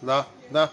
Да, да.